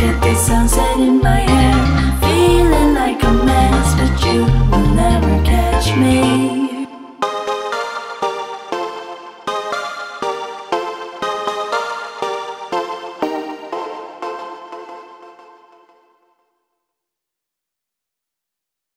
Get the sunset in